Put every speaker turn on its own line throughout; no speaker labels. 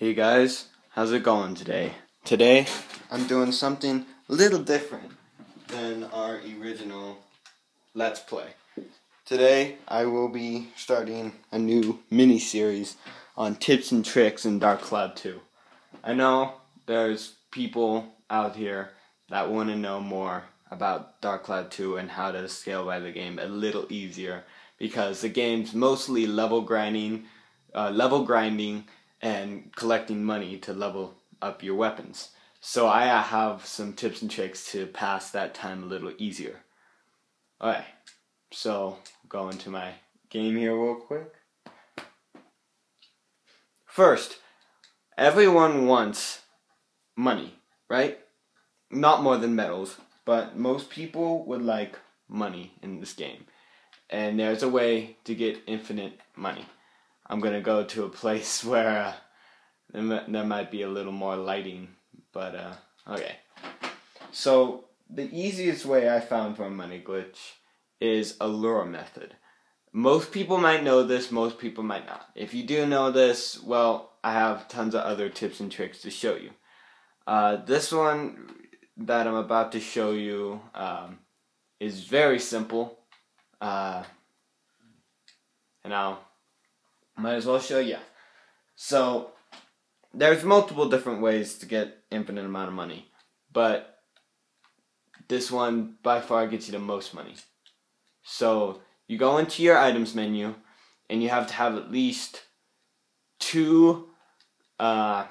Hey guys, how's it going today? Today, I'm doing something a little different than our original Let's Play. Today, I will be starting a new mini series on tips and tricks in Dark Cloud 2. I know there's people out here that want to know more about Dark Cloud 2 and how to scale by the game a little easier because the game's mostly level grinding, uh, level grinding and collecting money to level up your weapons. So I have some tips and tricks to pass that time a little easier. Alright, so go into my game here real quick. First, everyone wants money, right? Not more than medals, but most people would like money in this game. And there's a way to get infinite money. I'm gonna go to a place where uh, there might be a little more lighting, but uh, okay. So the easiest way I found for a money glitch is a lure method. Most people might know this, most people might not. If you do know this, well, I have tons of other tips and tricks to show you. Uh, this one that I'm about to show you um, is very simple. Uh, and I'll might as well show you. So there's multiple different ways to get infinite amount of money, but this one by far gets you the most money. So you go into your items menu, and you have to have at least two, uh,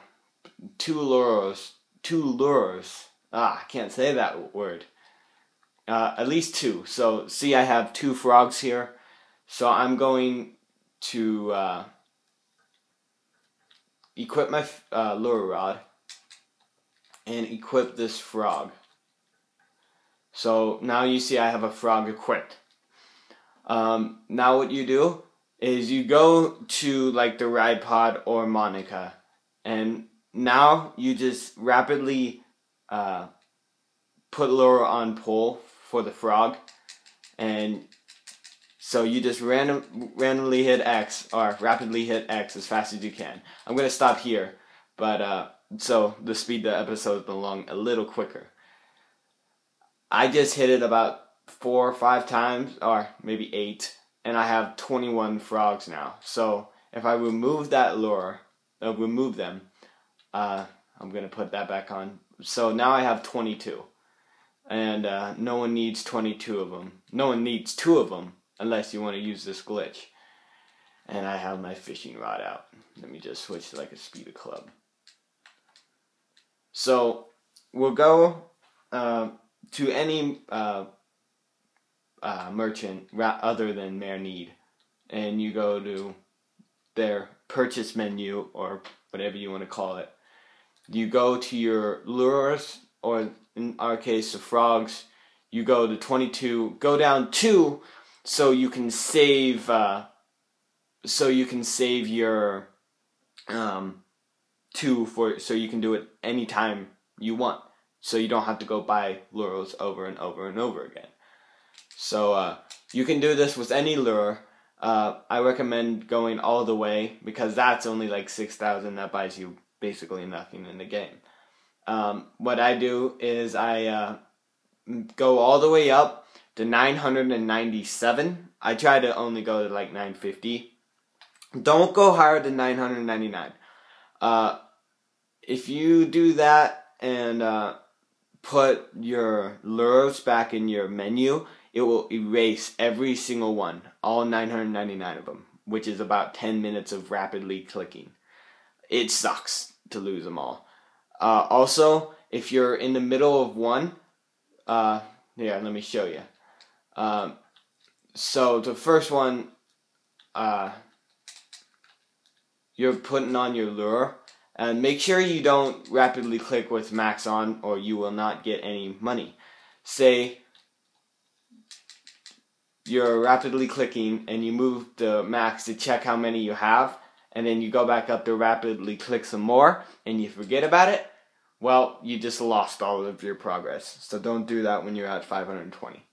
two lures, two lures. Ah, I can't say that word. Uh, at least two. So see, I have two frogs here. So I'm going to uh, equip my uh, lure rod and equip this frog. So now you see I have a frog equipped. Um, now what you do is you go to like the ride pod or Monica and now you just rapidly uh, put lure on pull for the frog and so you just random randomly hit X or rapidly hit X as fast as you can. I'm gonna stop here, but uh, so the speed the episode along a little quicker. I just hit it about four or five times, or maybe eight, and I have 21 frogs now. So if I remove that lure, uh, remove them, uh, I'm gonna put that back on. So now I have 22, and uh, no one needs 22 of them. No one needs two of them unless you want to use this glitch. And I have my fishing rod out. Let me just switch to like a speeder club. So we'll go uh, to any uh, uh, merchant other than Mare Need, and you go to their purchase menu or whatever you want to call it. You go to your lures, or in our case, the frogs. You go to 22, go down two so you can save uh, so you can save your um, two for so you can do it anytime you want. So you don't have to go buy lures over and over and over again. So uh, you can do this with any lure. Uh, I recommend going all the way because that's only like 6000 that buys you basically nothing in the game. Um, what I do is I uh, go all the way up to 997. I try to only go to like 950. Don't go higher than 999. Uh, if you do that and uh, put your lures back in your menu, it will erase every single one, all 999 of them, which is about 10 minutes of rapidly clicking. It sucks to lose them all. Uh, also, if you're in the middle of one, uh, yeah, let me show you. Um, so the first one, uh, you're putting on your lure, and make sure you don't rapidly click with max on, or you will not get any money. Say you're rapidly clicking, and you move the max to check how many you have, and then you go back up to rapidly click some more, and you forget about it. Well, you just lost all of your progress. So don't do that when you're at 520.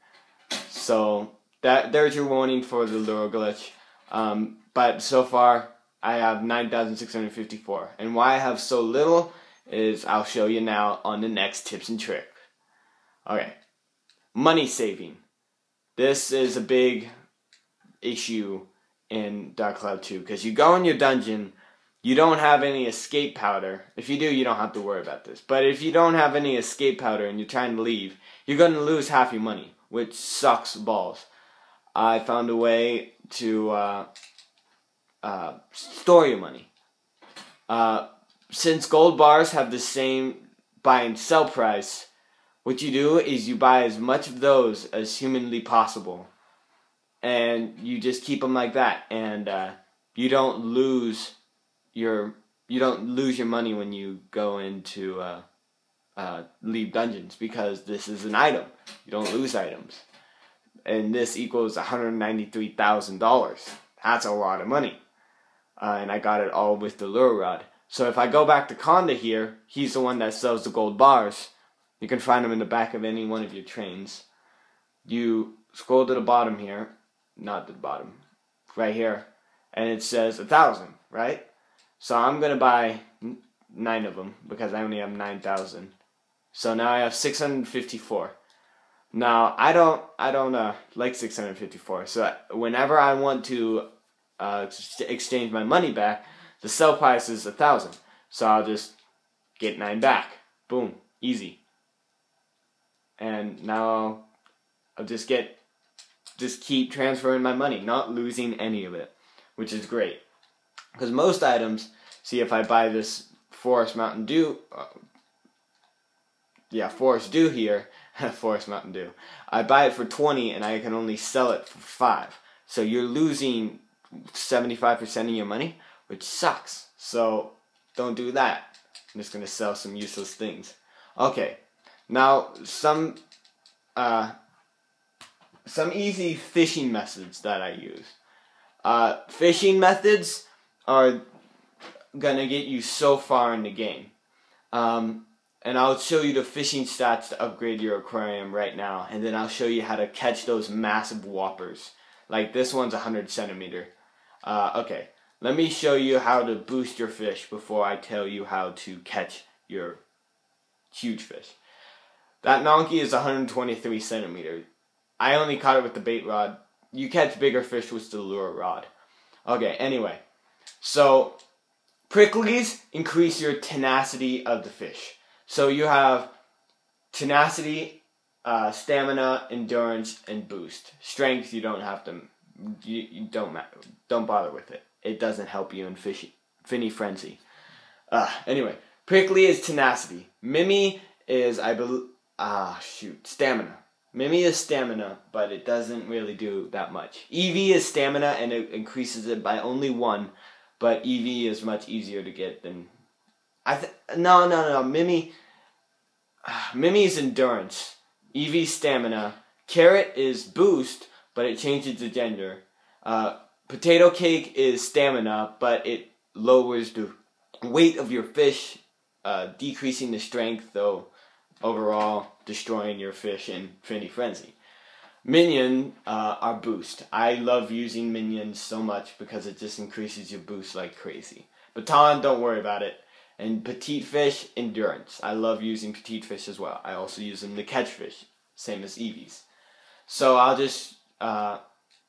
So that there's your warning for the lure glitch. Um, but so far, I have 9,654. And why I have so little is I'll show you now on the next tips and tricks. Okay. Money saving. This is a big issue in Dark Cloud 2 because you go in your dungeon, you don't have any escape powder. If you do, you don't have to worry about this. But if you don't have any escape powder and you're trying to leave, you're going to lose half your money, which sucks balls. I found a way to uh, uh, store your money. Uh, since gold bars have the same buy and sell price, what you do is you buy as much of those as humanly possible and you just keep them like that, and uh, you don't lose your you don't lose your money when you go into uh, leave dungeons because this is an item. You don't lose items, and this equals one hundred ninety three thousand dollars. That's a lot of money, uh, and I got it all with the lure rod. So if I go back to Konda here, he's the one that sells the gold bars. You can find them in the back of any one of your trains. You scroll to the bottom here, not the bottom, right here, and it says a thousand, right? So I'm gonna buy nine of them because I only have nine thousand. So now I have six hundred fifty-four. Now I don't I don't uh, like six hundred fifty-four. So whenever I want to uh, exchange my money back, the sell price is a thousand. So I'll just get nine back. Boom, easy. And now I'll, I'll just get just keep transferring my money, not losing any of it, which is great. Because most items, see if I buy this Forest Mountain Dew, uh, yeah, Forest Dew here, Forest Mountain Dew, I buy it for 20 and I can only sell it for 5. So you're losing 75% of your money, which sucks. So don't do that. I'm just going to sell some useless things. Okay, now some uh, some easy fishing methods that I use. Uh, fishing methods are gonna get you so far in the game. Um, and I'll show you the fishing stats to upgrade your aquarium right now, and then I'll show you how to catch those massive whoppers. Like this one's 100 centimeter. Uh, okay, let me show you how to boost your fish before I tell you how to catch your huge fish. That Nonky is 123 centimeters. I only caught it with the bait rod. You catch bigger fish with the lure rod. Okay, anyway. So, pricklies increase your tenacity of the fish. So you have tenacity, uh, stamina, endurance, and boost. Strength, you don't have to, you, you don't don't bother with it. It doesn't help you in fishy, finny frenzy. Uh, anyway, prickly is tenacity. Mimi is, I believe, ah, shoot, stamina. Mimi is stamina, but it doesn't really do that much. Evy is stamina and it increases it by only one, but Evy is much easier to get than. I th- no no no Mimi. Mimi is endurance. Evy stamina. Carrot is boost, but it changes the gender. Uh, potato cake is stamina, but it lowers the weight of your fish, uh, decreasing the strength though overall destroying your fish in Finny Frenzy. Minion uh, are boost. I love using minions so much because it just increases your boost like crazy. Baton, don't worry about it. And petite fish, endurance. I love using petite fish as well. I also use them to catch fish, same as Evys. So I'll just, uh,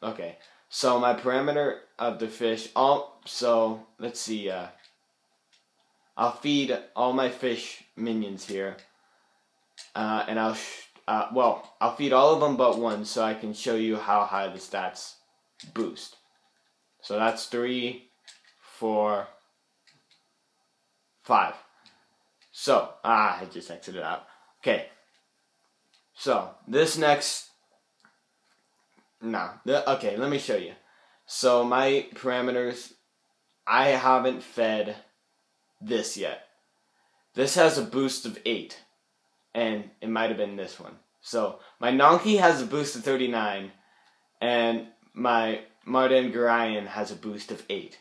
okay. So my parameter of the fish, all, so let's see, uh, I'll feed all my fish minions here uh, and I'll uh, well I'll feed all of them but one so I can show you how high the stats boost. So that's three, four, five. So ah, I just exited out. Okay. So this next, no, okay. Let me show you. So my parameters, I haven't fed this yet. This has a boost of eight and it might have been this one. So my Nonky has a boost of 39, and my Mardan Garayan has a boost of 8.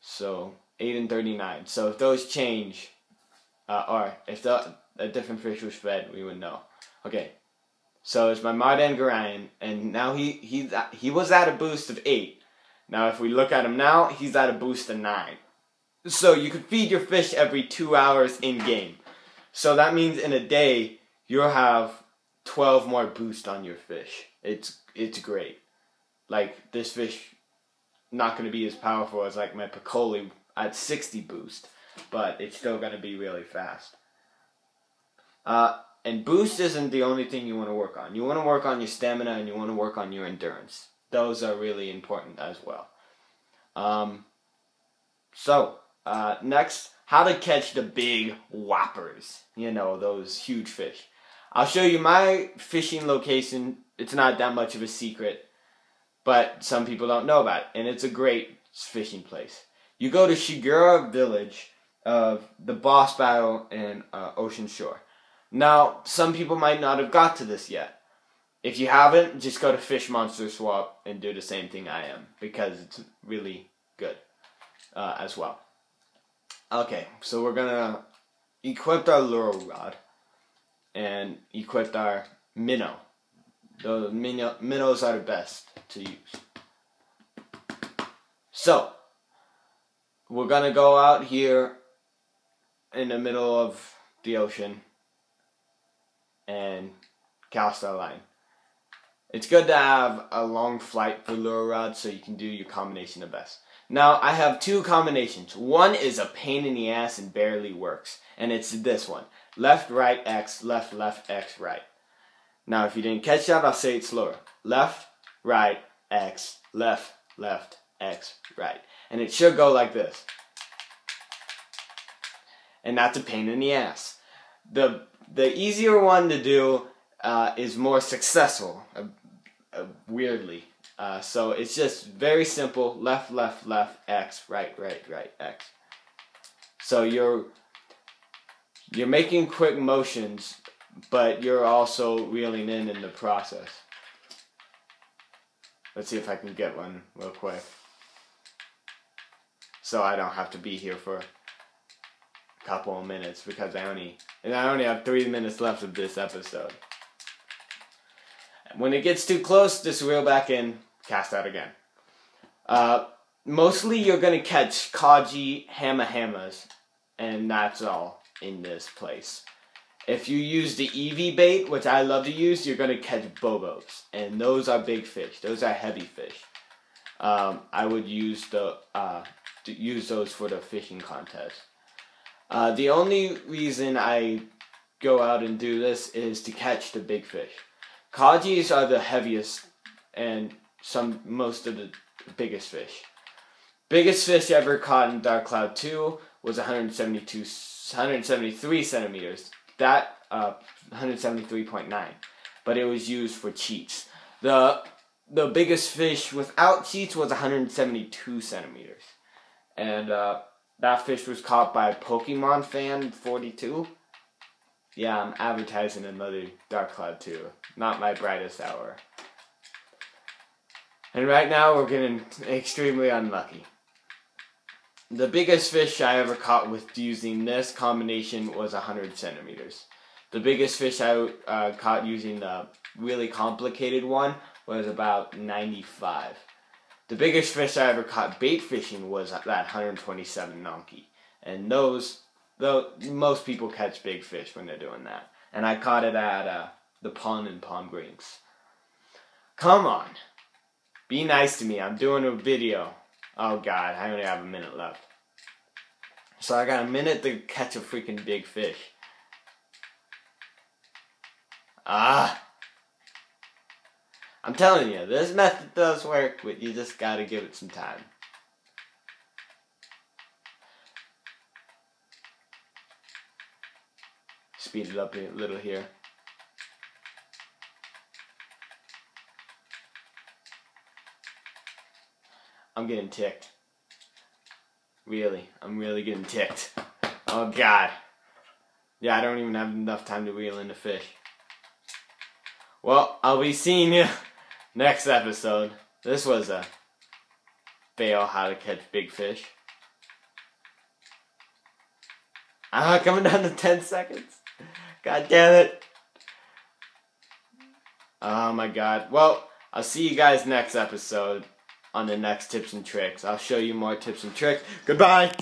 So 8 and 39. So if those change, uh, or if the, a different fish was fed, we would know. Okay, so it's my Mardan Garayan, and now he he he was at a boost of 8. Now, if we look at him now, he's at a boost of 9. So you can feed your fish every 2 hours in game. So that means in a day, you'll have 12 more boost on your fish. It's it's great. Like this fish not going to be as powerful as like my Piccoly at 60 boost, but it's still going to be really fast. Uh, and boost isn't the only thing you want to work on. You want to work on your stamina and you want to work on your endurance. Those are really important as well. Um, so, uh, next, how to catch the big whoppers. You know, those huge fish. I'll show you my fishing location. It's not that much of a secret, but some people don't know about it, and it's a great fishing place. You go to Shigura Village of the boss battle in uh, Ocean Shore. Now, some people might not have got to this yet. If you haven't, just go to Fish Monster Swap and do the same thing I am because it's really good uh, as well. Okay, so we're gonna equip our lure rod and equip our minnow. The minnow, minnows are the best to use. So, we're gonna go out here in the middle of the ocean and cast our line. It's good to have a long flight for lure rods so you can do your combination the best. Now, I have two combinations. One is a pain in the ass and barely works, and it's this one. Left, right, X, left, left, X, right. Now, if you didn't catch that, I'll say it slower. Left, right, X, left, left, X, right. And it should go like this. And that's a pain in the ass. The the easier one to do uh, is more successful, uh, uh, weirdly. Uh, so it's just very simple: left, left, left, X, right, right, right, X. So you're you're making quick motions, but you're also reeling in in the process. Let's see if I can get one real quick. So I don't have to be here for a couple of minutes because I only and I only have three minutes left of this episode. When it gets too close, just reel back in, cast out again. Uh, mostly you're gonna catch Kaji Hama Hamas, and that's all in this place. If you use the Evy bait, which I love to use, you're gonna catch Bobos, and those are big fish. Those are heavy fish. Um, I would use the uh, use those for the fishing contest. Uh, the only reason I go out and do this is to catch the big fish. Kajis are the heaviest and some most of the biggest fish. Biggest fish ever caught in Dark Cloud 2 was 172 173 centimeters. That uh, 173.9. But it was used for cheats. The the biggest fish without cheats was 172 centimeters. And uh, that fish was caught by Pokemon fan 42. Yeah, I'm advertising another Dark Cloud 2. Not my brightest hour. And right now we're getting extremely unlucky. The biggest fish I ever caught with using this combination was 100 centimeters. The biggest fish I uh, caught using the really complicated one was about 95. The biggest fish I ever caught bait fishing was that 127 nonky. And those, though, most people catch big fish when they're doing that. And I caught it at uh, the pond in Palm Brinks. Come on. Be nice to me. I'm doing a video. Oh god, I only have a minute left. So I got a minute to catch a freaking big fish. Ah. I'm telling you, this method does work, but you just gotta give it some time. Speed it up a little here. I'm getting ticked. Really, I'm really getting ticked. Oh god. Yeah, I don't even have enough time to reel in the fish. Well, I'll be seeing you Next episode. This was a fail how to catch big fish. I'm not coming down to 10 seconds. God damn it. Oh my god. Well, I'll see you guys next episode. on the next tips and tricks. I'll show you more tips and tricks. Goodbye.